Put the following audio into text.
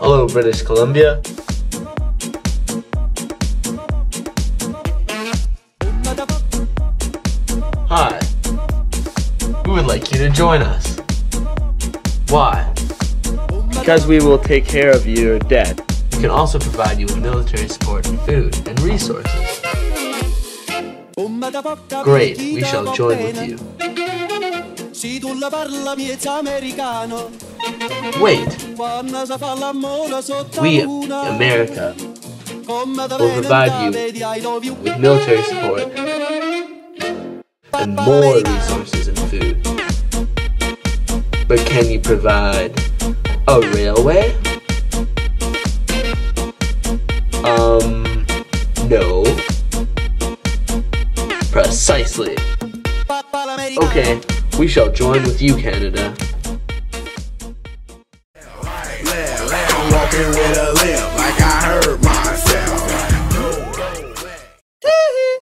Hello, British Columbia. Hi. We would like you to join us. Why? Because we will take care of your debt. We can also provide you with military support and food and resources. Great, we shall join with you. Wait, we, America, will provide you with military support and more resources and food. But can you provide a railway? Um, no. Precisely. Okay, we shall join with you, Canada. walking with a limp, like I heard